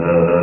كان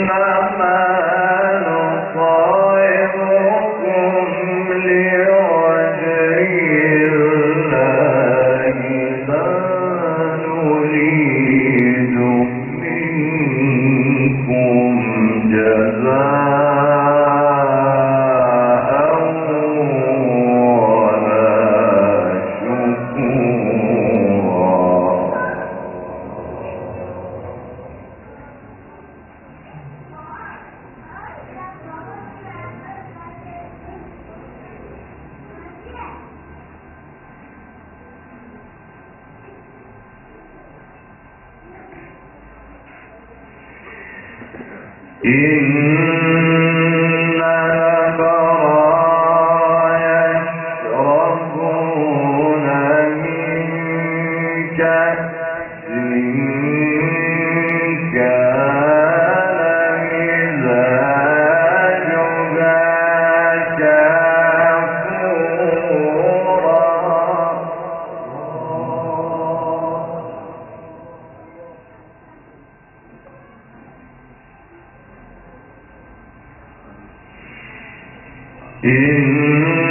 مزاجها إن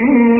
إن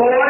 o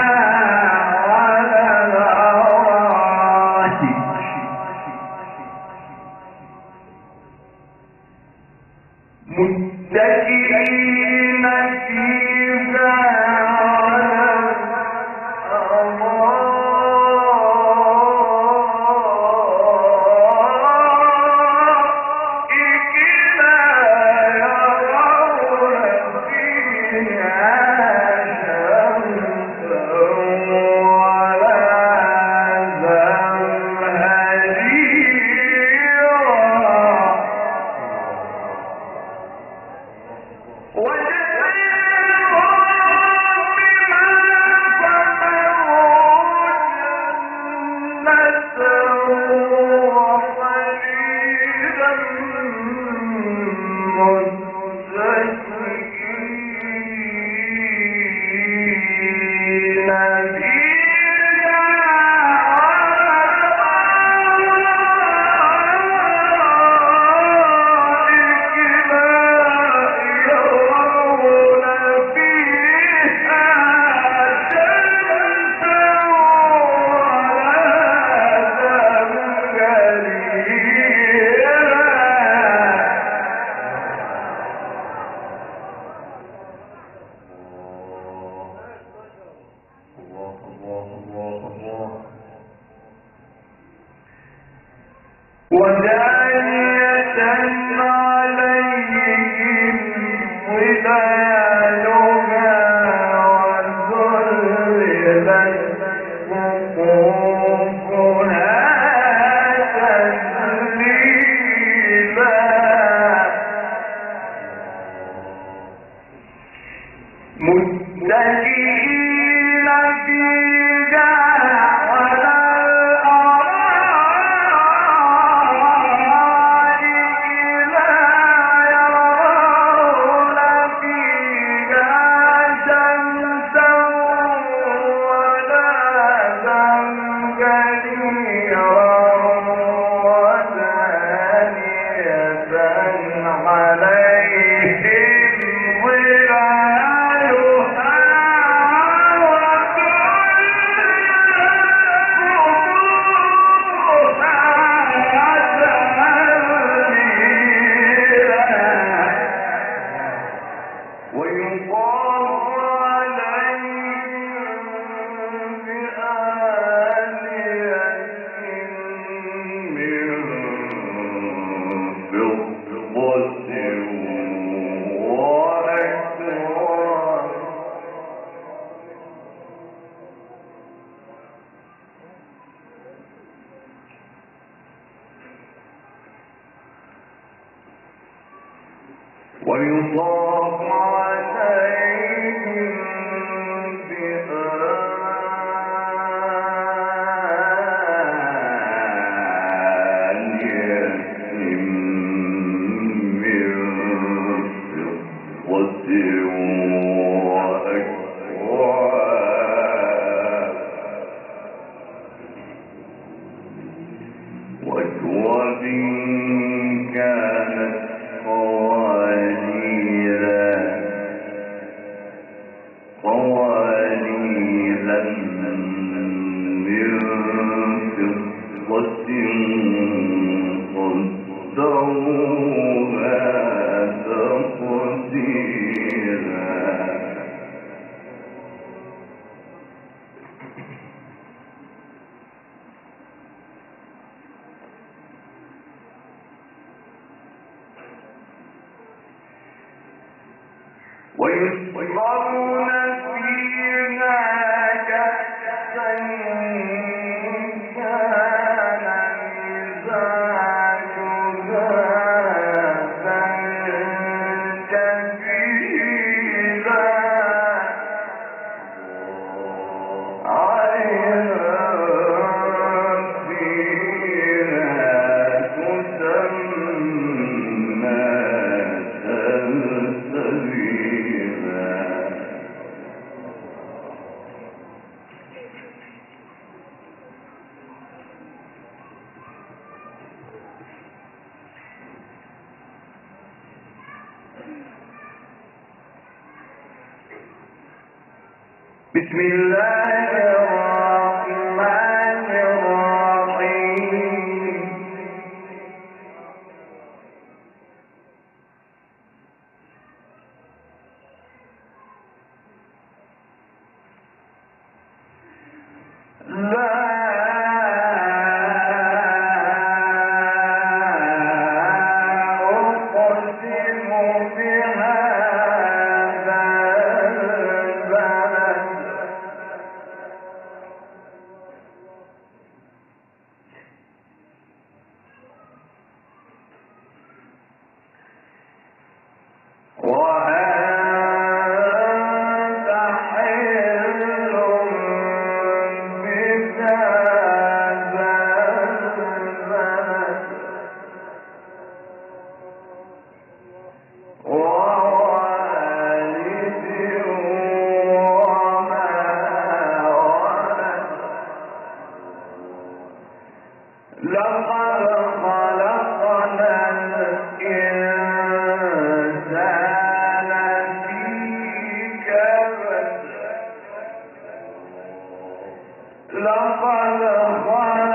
عليهم بسم الله لقد خلقنا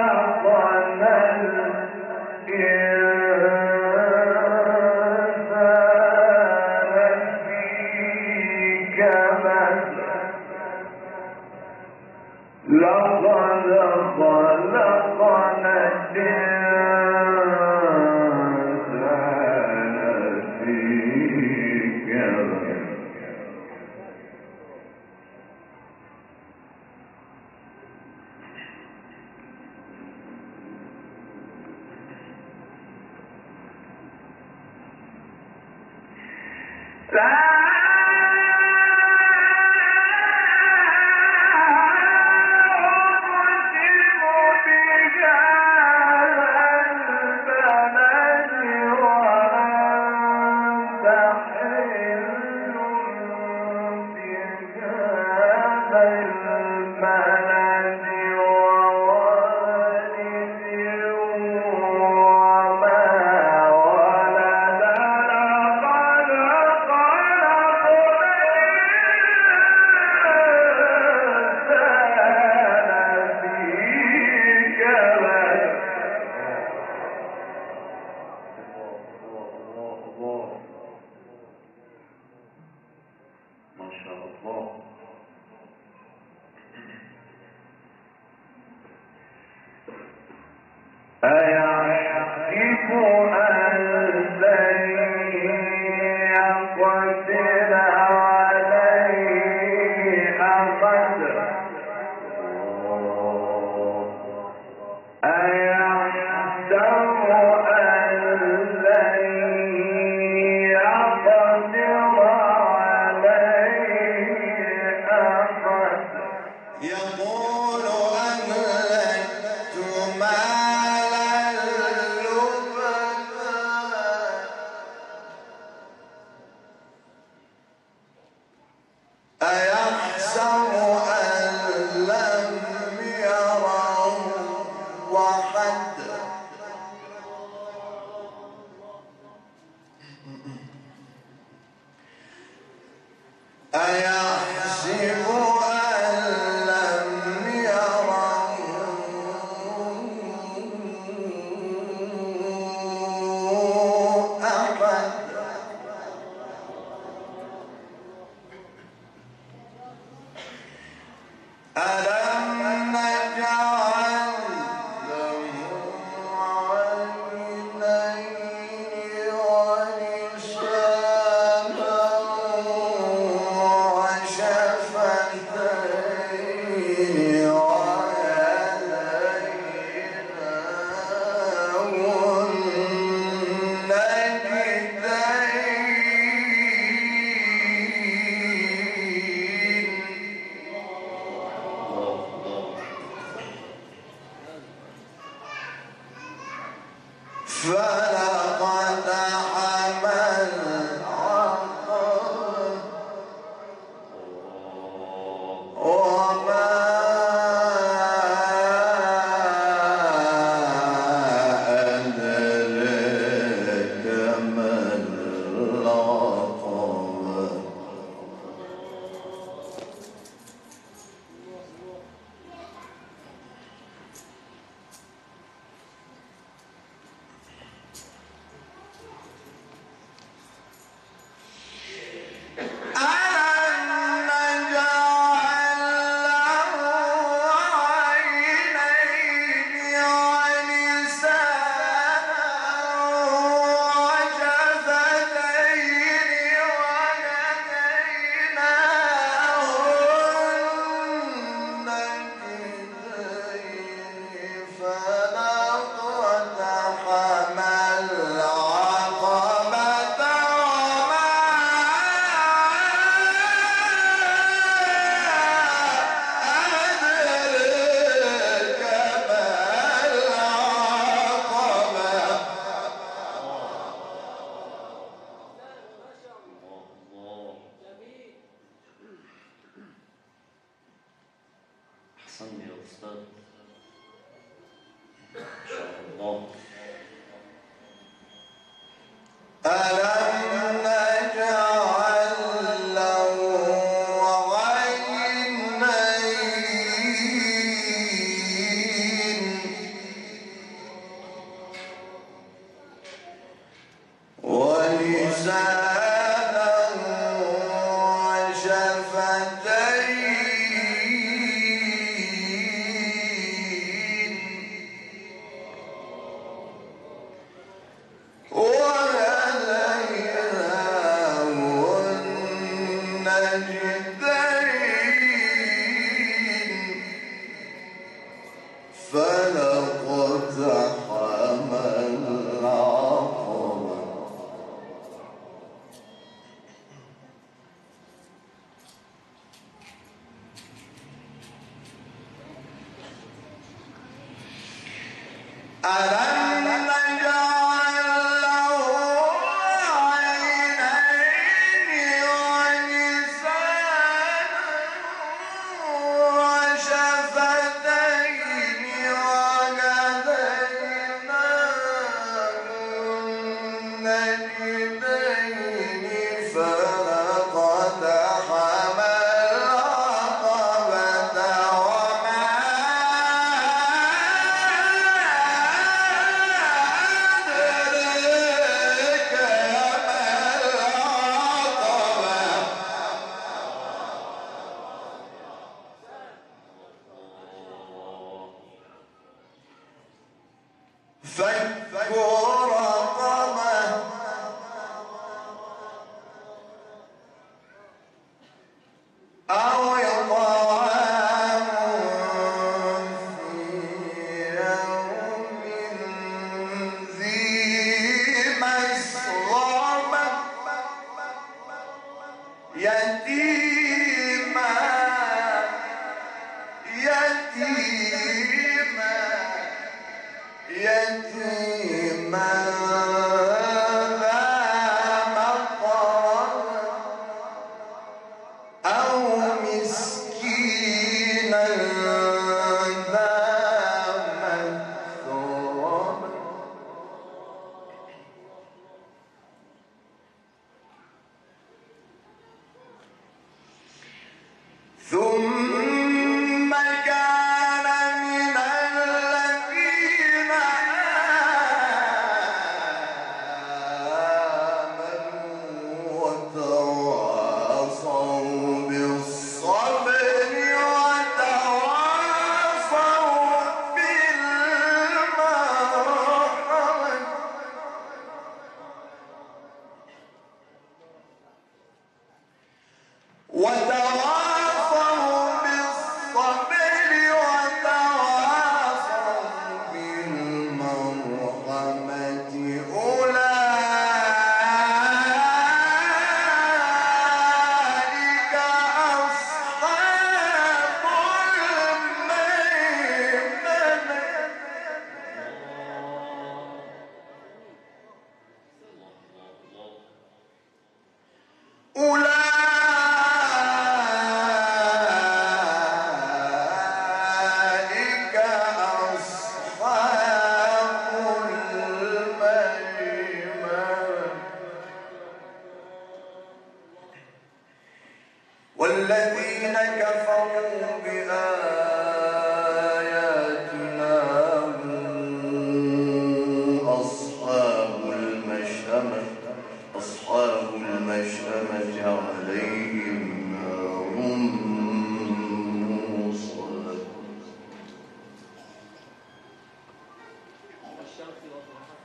وشفتين Thank 要求。